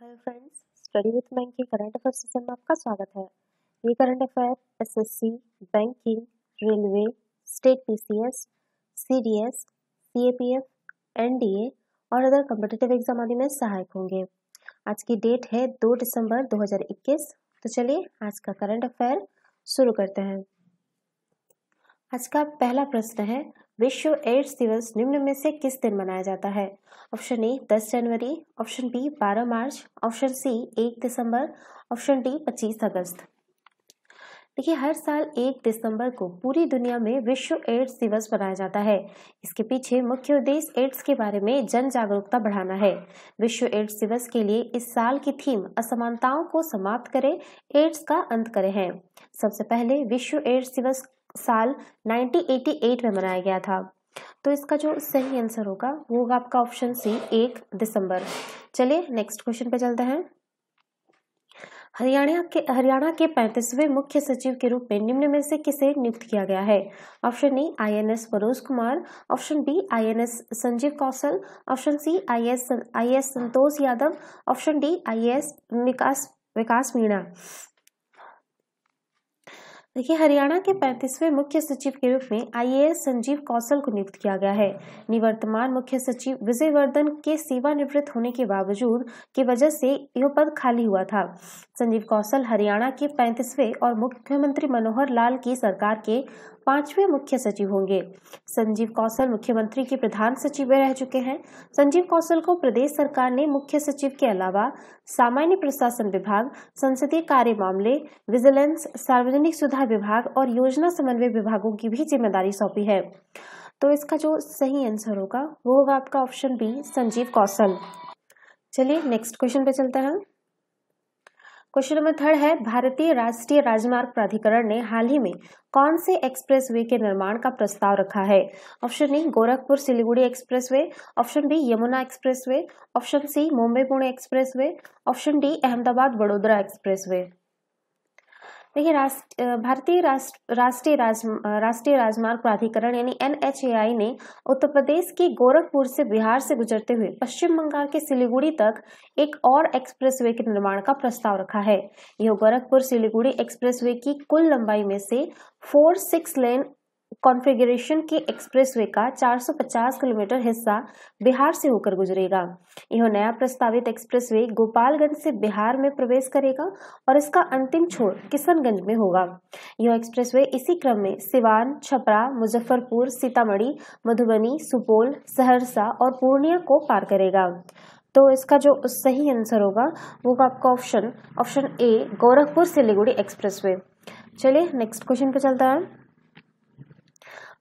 Hello friends study with bank के current affair session में आपका स्वागत है। ये current affair SSC banking railway state PCS CDS CAPF NDA और अदर कम्पिटेटिव एग्ज़ाम आदि में सहायक होंगे। आज की डेट है 2 दिसंबर 2021 तो चलिए आज का करंट अफेयर शुरू करते हैं। आज का पहला प्रश्न है, विश्व एड्स दिवस निम्न में से किस दिन मनाया जाता है? ऑप्शन ए दस जनवरी, ऑप्शन बी बारह मार्च, ऑप्शन सी एक दिसंबर, ऑप्शन डी पच्चीस अगस्त। देखिए, हर साल एक दिसंबर को पूरी दुनिया में विश्व एड्स दिवस मनाया जाता है। इसके पीछे मुख्य उद्देश्य एड्स के बारे में जन जागरूकता बढ़ाना है। विश्व एड्स दिवस के लिए इस साल की थीम असमानताओं को समाप्त करें, एड्स का अंत करें है। सबसे पहले विश्व एड्स दिवस साल 1988 में मनाया गया था। तो इसका जो सही आंसर होगा, वो होगा आपका ऑप्शन सी एक दिसंबर। चलिए नेक्स्ट क्वेश्चन पे चलते हैं। हरियाणा के हरियाणा के पैंतीसवें मुख्य सचिव के रूप में निम्न में से किसे नियुक्त किया गया है? Option A I N S Manoj Kumar. Option B I N S Sanjeev Kaushal. Option C I S I S Santosh Yadav. Option D I S Vikas Vikas Meena. देखिए, हरियाणा के पैंतीसवें मुख्य सचिव के रूप में आईएएस संजीव कौशल को नियुक्त किया गया है। निवर्तमान मुख्य सचिव विजय वर्धन के सेवानिवृत्त होने के बावजूद की वजह से यह पद खाली हुआ था। संजीव कौशल हरियाणा के पैंतीसवें और मुख्यमंत्री मनोहर लाल की सरकार के पाँचवें मुख्य सचिव होंगे। संजीव कौशल मुख्यमंत्री के प्रधान सचिव रह चुके हैं। संजीव कौशल को प्रदेश सरकार ने मुख्य सचिव के अलावा सामान्य प्रशासन विभाग, संसदीय कार्य मामले, विजिलेंस, सार्वजनिक सुधार विभाग और योजना समन्वय विभागों की भी ज़िम्मेदारी सौंपी है। तो इसका जो सही आंसर होगा, वो होगा आपका ऑप्शन बी, संजीव कौशल। चलिए, नेक्स्ट क्वेश्चन पे चलते हैं। क्वेश्चन नंबर थर्ड है। भारतीय राष्ट्रीय राजमार्ग प्राधिकरण ने हाल ही में कौन से एक्सप्रेसवे के निर्माण का प्रस्ताव रखा है? Option A, Gorakhpur Siliguri expressway option B, Yamuna expressway option C, Mumbai Pune expressway option D Ahmedabad Vadodara expressway देखिए, राष्ट्र भारतीय राष्ट्र, राष्ट्रीय राज राष्ट्रीय राजमार्ग प्राधिकरण यानी एनएचएआई ने उत्तर प्रदेश के गोरखपुर से बिहार से गुजरते हुए पश्चिम बंगाल के सिलीगुड़ी तक एक और एक्सप्रेसवे के निर्माण का प्रस्ताव रखा है। यह गोरखपुर सिलीगुड़ी एक्सप्रेसवे की कुल लंबाई में से फोर सिक्स लेन कॉन्फ़िगरेशन के एक्सप्रेसवे का 450 किलोमीटर हिस्सा बिहार से होकर गुजरेगा। यह नया प्रस्तावित एक्सप्रेसवे गोपालगंज से बिहार में प्रवेश करेगा और इसका अंतिम छोर किशनगंज में होगा। यह एक्सप्रेसवे इसी क्रम में सिवान, छपरा, मुजफ्फरपुर, सीतामढ़ी, मधुबनी, सुपौल, सहरसा और पूर्णिया को पार करेगा। तो इसका जो सही आंसर होगा, वो आपका option option A, Gorakhpur Siliguri expressway चलिए, नेक्स्ट क्वेश्चन पे चलता है।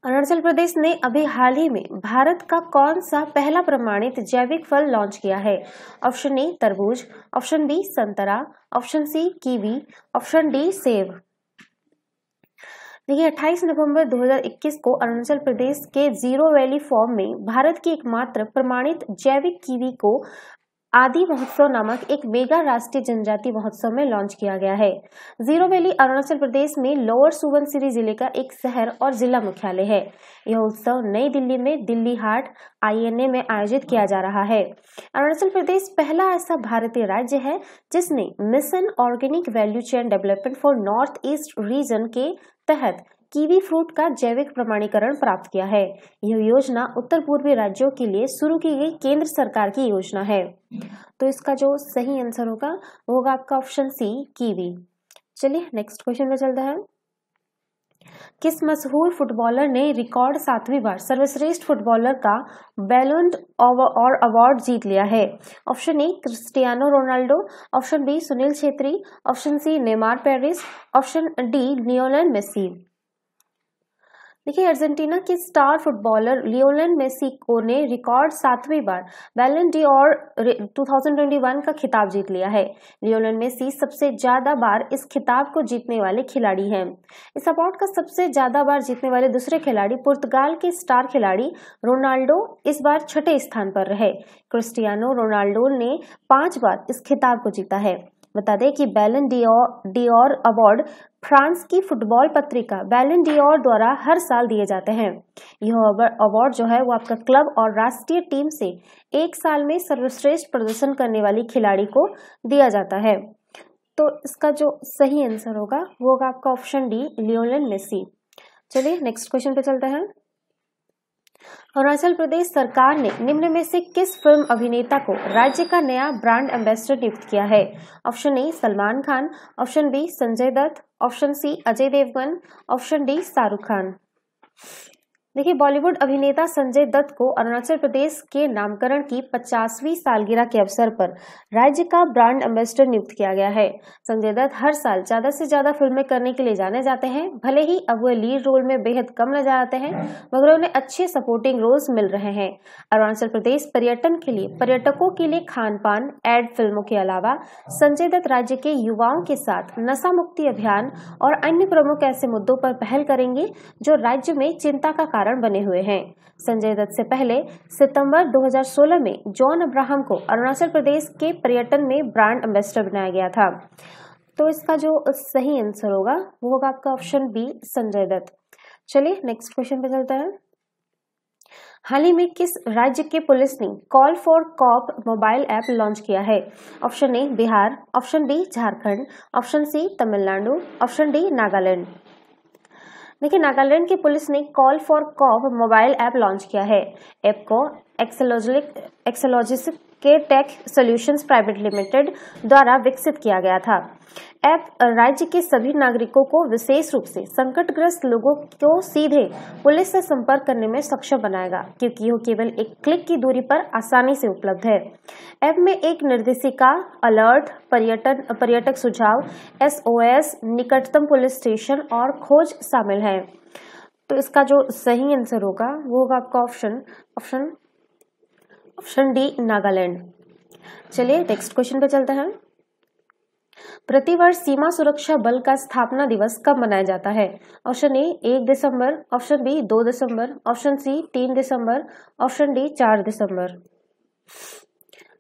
अरुणाचल प्रदेश ने अभी हाल ही में भारत का कौन सा पहला प्रमाणित जैविक फल लॉन्च किया है? ऑप्शन ए, तरबूज, ऑप्शन बी, संतरा, option C, kiwi, option D, सेब। देखिए 28 नवंबर 2021 को अरुणाचल प्रदेश के ज़ीरो वैली फॉर्म में भारत की एकमात्र प्रमाणित जैविक कीवी को आदि महोत्सव नामक एक मेगा राष्ट्रीय जनजाति महोत्सव में लॉन्च किया गया है। ज़ीरो वैली अरुणाचल प्रदेश में लोअर सुबनसिरी ज़िले का एक शहर और जिला मुख्यालय है। यह उत्सव नई दिल्ली में दिल्ली हाट आईएनए में आयोजित किया जा रहा है। अरुणाचल प्रदेश पहला ऐसा भारतीय राज्य है जिसने mission organic value chain development for north east region के तहत कीवी फ्रूट का जैविक प्रमाणीकरण प्राप्त किया है। यह योजना उत्तर पूर्वी राज्यों के लिए शुरू की गई केंद्र सरकार की योजना है। तो इसका जो सही आंसर होगा, वो होगा आपका ऑप्शन सी कीवी। चलिए नेक्स्ट क्वेश्चन में चलता है। किस मशहूर फुटबॉलर ने रिकॉर्ड सातवीं बार सर्वश्रेष्ठ फुटबॉलर का बैलन और अवार्ड जीत लिया है? Option A Cristiano Ronaldo option B Sunil Chhetri option C Neymar Paris option D Lionel Messi देखिए, अर्जेंटीना के स्टार फुटबॉलर लियोलन मेसी को ने रिकॉर्ड सातवीं बार बैलन डी और 2021 का खिताब जीत लिया है। लियोलन मेसी सबसे ज़्यादा बार इस खिताब को जीतने वाले खिलाड़ी हैं। इस अवार्ड का सबसे ज़्यादा बार जीतने वाले दूसरे खिलाड़ी पुर्तगाल के स्टार खिलाड़ी रोनाल्डो इस बार छठे स्थान पर रहे। क्रिस्टियानो रोनाल्डो ने पाँच बार इस खिताब को जीता है। बता दें कि Ballon d'Or d'Or award France की फुटबॉल पत्रिका बैलन डियोर द्वारा हर साल दिए जाते हैं। यह अवार्ड जो है वो आपका क्लब और राष्ट्रीय टीम से एक साल में सर्वश्रेष्ठ प्रदर्शन करने वाली खिलाड़ी को दिया जाता है। तो इसका जो सही आंसर होगा वो होगा आपका ऑप्शन डी लियोलन मेसी चलिए नेक्स्ट क्वेश्चन पे चलते हैं। अरुणाचल प्रदेश सरकार ने निम्न में से किस फ़िल्म अभिनेता को राज्य का नया ब्रांड एम्बेसडर नियुक्त किया है? Option A, Salman Khan, option B, Sanjay Dutt, option C, Ajay Devgn, option D, Shahrukh Khan. देखिए, बॉलीवुड अभिनेता संजय दत्त को अरुणाचल प्रदेश के नामकरण की पचासवीं सालगिरह के अवसर पर राज्य का ब्रांड एम्बेसडर नियुक्त किया गया है। संजय दत्त हर साल ज़्यादा से ज़्यादा फ़िल्में करने के लिए जाने जाते हैं। भले ही अब वह लीड रोल में बेहद कम नज़र आते हैं, मगर उन्हें अच्छे सपोर्टिंग रोल्स मिल रहे हैं। अरुणाचल प्रदेश पर्यटन के लिए, पर्यटकों के लिए खान पान एड फ़िल्मों के अलावा संजय दत्त राज्य के युवाओं के साथ नशा मुक्ति अभियान और अन्य प्रमुख ऐसे मुद्दों पर पहल करेंगे जो राज्य में चिंता का कारण कारण बने हुए हैं। संजय दत्त से पहले सितंबर 2016 में जॉन अब्राहम को अरुणाचल प्रदेश के पर्यटन में ब्रांड एम्बेसडर बनाया गया था। तो इसका जो सही आंसर होगा, वो होगा आपका ऑप्शन बी, संजय दत्त। चलिए नेक्स्ट क्वेश्चन पे चलता है। हाल ही में किस राज्य के पुलिस ने call for cop mobile app launch किया है? Option A, Bihar, option B, Jharkhand, option C, Tamil Nadu, option D, Nagaland. देखिए, नागालैंड की पुलिस ने call for cop mobile app launch किया है। ऐप को एक्सोलॉजिक एक्सोलॉजिस के टेक सॉल्यूशंस प्राइवेट लिमिटेड द्वारा विकसित किया गया था। ऐप राज्य के सभी नागरिकों को विशेष रूप से संकटग्रस्त लोगों को सीधे पुलिस से संपर्क करने में सक्षम बनाएगा, क्योंकि यह केवल एक क्लिक की दूरी पर आसानी से उपलब्ध है। ऐप में एक निर्देशिका, अलर्ट, पर्यटन, पर्यटक सुझाव, एसओएस, निकटतम पुलिस स्टेशन और खोज शामिल है। तो इसका जो सही आंसर होगा, वो होगा आपका option option option D, Nagaland. चलिए नेक्स्ट क्वेश्चन पे चलते हैं। प्रतिवर्ष सीमा सुरक्षा बल का स्थापना दिवस कब मनाया जाता है? ऑप्शन ए, एक दिसंबर। ऑप्शन बी, दो दिसंबर। ऑप्शन सी, तीन दिसंबर। ऑप्शन डी, चार दिसंबर।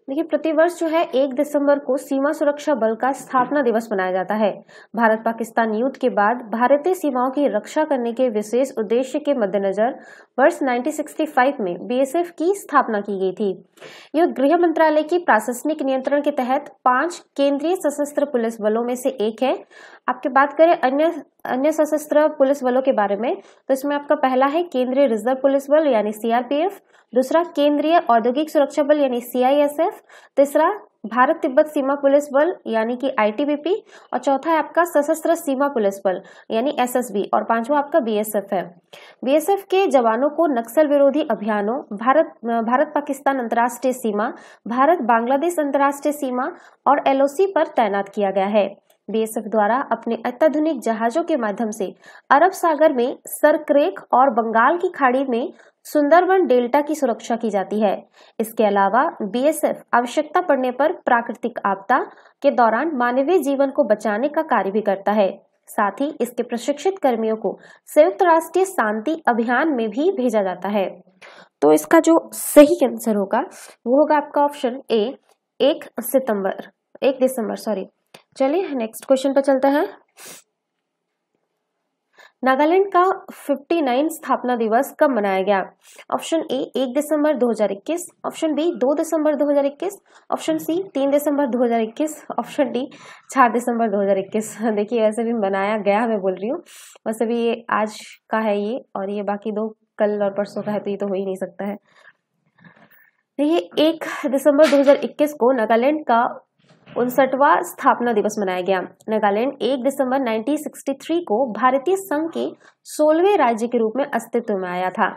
देखिए प्रतिवर्ष जो है, एक दिसंबर को सीमा सुरक्षा बल का स्थापना दिवस मनाया जाता है। भारत पाकिस्तान युद्ध के बाद भारतीय सीमाओं की रक्षा करने के विशेष उद्देश्य के मद्देनजर वर्ष 1965 में बीएसएफ की स्थापना की गई थी। यह गृह मंत्रालय की प्रशासनिक नियंत्रण के तहत पाँच केंद्रीय सशस्त्र पुलिस बलों में से एक है। आपकी बात करें अन्य अन्य सशस्त्र पुलिस बलों के बारे में तो इसमें आपका पहला है केंद्रीय रिज़र्व पुलिस बल, यानी सीआरपीएफ दूसरा केंद्रीय औद्योगिक सुरक्षा बल, यानी सीआईएसएफ तीसरा भारत तिब्बत सीमा पुलिस बल, यानी कि आईटीबीपी और चौथा है आपका सशस्त्र सीमा पुलिस बल, यानी एसएसबी और पांचवा आपका बीएसएफ है। बीएसएफ के जवानों को नक्सल विरोधी अभियानों, भारत भारत पाकिस्तान अंतर्राष्ट्रीय सीमा, भारत बांग्लादेश अंतर्राष्ट्रीय सीमा, और एलओसी पर तैनात किया गया है। बीएसएफ द्वारा अपने अत्याधुनिक जहाजों के माध्यम से अरब सागर में सरक्रेक और बंगाल की खाड़ी में सुंदरबन डेल्टा की सुरक्षा की जाती है। इसके अलावा बीएसएफ आवश्यकता पड़ने पर प्राकृतिक आपदा के दौरान मानवीय जीवन को बचाने का कार्य भी करता है। साथ ही इसके प्रशिक्षित कर्मियों को संयुक्त राष्ट्रीय शांति अभियान में भी भेजा जाता है। तो इसका जो सही आंसर होगा, वो होगा आपका ऑप्शन ए, एक सितंबर, एक दिसंबर सॉरी चलिए नेक्स्ट क्वेश्चन पर चलते हैं। नागालैंड का 59 स्थापना दिवस कब मनाया गया? ऑप्शन ए एक दिसंबर 2021 ऑप्शन बी दो दिसंबर 2021 ऑप्शन सी तीन दिसंबर 2021 ऑप्शन डी चार दिसंबर 2021 देखिए, वैसे भी मनाया गया, मैं बोल रही हूँ। वैसे भी ये आज का है ये, और ये बाकी दो, कल और परसों का है तो ये तो हो ही नहीं सकता है। देखिए, एक दिसंबर 2021 को नागालैंड का उनसठवा स्थापना दिवस मनाया गया। नागालैंड एक दिसंबर 1963 को भारतीय संघ के सोलहवें राज्य के रूप में अस्तित्व में आया था।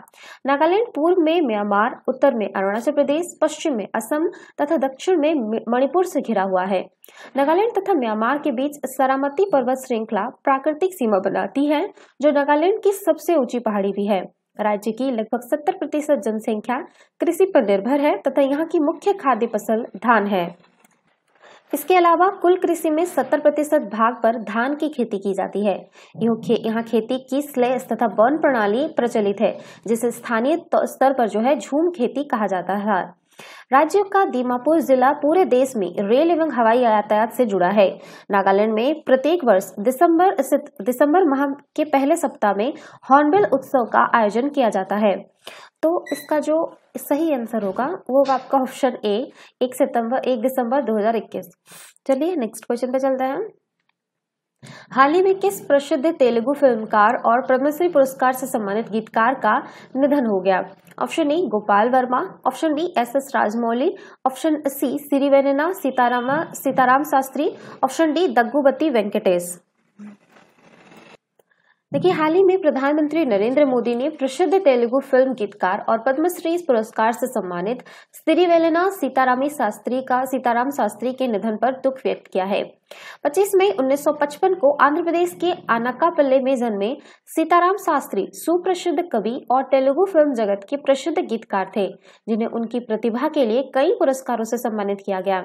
नागालैंड पूर्व में म्यांमार, उत्तर में अरुणाचल प्रदेश, पश्चिम में असम तथा दक्षिण में मणिपुर से घिरा हुआ है। नागालैंड तथा म्यांमार के बीच सरामती पर्वत श्रृंखला प्राकृतिक सीमा बनाती है, जो नागालैंड की सबसे ऊँची पहाड़ी भी है। राज्य की लगभग 70 प्रतिशत जनसंख्या कृषि पर निर्भर है तथा यहाँ की मुख्य खाद्य फ़सल धान है। इसके अलावा कुल कृषि में 70 प्रतिशत भाग पर धान की खेती की जाती है। यहाँ खेती की स्लेस तथा वन प्रणाली प्रचलित है, जिसे स्थानीय तो स्तर पर जो है झूम खेती कहा जाता है राज्य का दीमापुर जिला पूरे देश में रेल एवं हवाई यातायात से जुड़ा है। नागालैंड में प्रत्येक वर्ष दिसंबर दिसंबर माह के पहले सप्ताह में हॉर्नबिल उत्सव का आयोजन किया जाता है। तो इसका जो सही आंसर होगा, वो होगा आपका ऑप्शन ए एक सितंबर, एक दिसंबर 2021 चलिए नेक्स्ट क्वेश्चन पे चलते हैं। हाल ही में किस प्रसिद्ध तेलुगु फिल्मकार और पद्मश्री पुरस्कार से सम्मानित गीतकार का निधन हो गया? Option A Gopal Varma. Option B S S Rajamouli. Option C Sirivennela Seetharama, Sitarama Shastri. Option D Daggubati Venkatesh. देखिए हाल ही में प्रधानमंत्री नरेंद्र मोदी ने प्रसिद्ध तेलुगु फ़िल्म गीतकार और पद्मश्री पुरस्कार से सम्मानित सिरिवेलना सीतारामी शास्त्री का सीताराम शास्त्री के निधन पर दुख व्यक्त किया है। 25 मई 1955 को आंध्र प्रदेश के आनाकापल्ले में जन्मे सीताराम शास्त्री, सुप्रसिद्ध कवि और तेलुगु फ़िल्म जगत के प्रसिद्ध गीतकार थे, जिन्हें उनकी प्रतिभा के लिए कई पुरस्कारों से सम्मानित किया गया।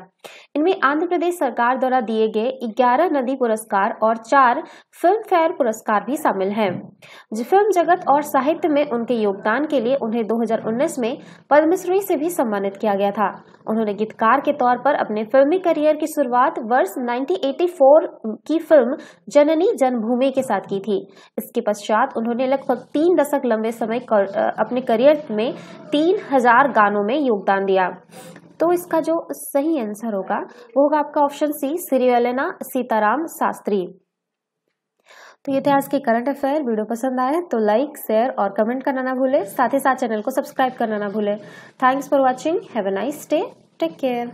इनमें आंध्र प्रदेश सरकार द्वारा दिए गए 11 नदी पुरस्कार और चार फ़िल्म फेयर पुरस्कार भी शामिल हैं। फ़िल्म जगत और साहित्य में उनके योगदान के लिए उन्हें 2019 में पद्मश्री से भी सम्मानित किया गया था। उन्होंने गीतकार के तौर पर अपने फिल्मी करियर की शुरुआत वर्ष 1984 की फ़िल्म जननी जन्मभूमि के साथ की थी। इसके पश्चात उन्होंने लगभग तीन दशक लंबे समय कर, अपने करियर में तीन हज़ार गानों में योगदान दिया। तो इसका जो सही आंसर होगा वो होगा आपका ऑप्शन सी सिरियलेना सीताराम शास्त्री। तो ये थे आज के करंट अफेयर। वीडियो पसंद आए तो लाइक शेयर और कमेंट करना ना भूले। साथ ही साथ चैनल को सब्सक्राइब करना ना भूले। Thanks for watching. Have a nice day. Take care.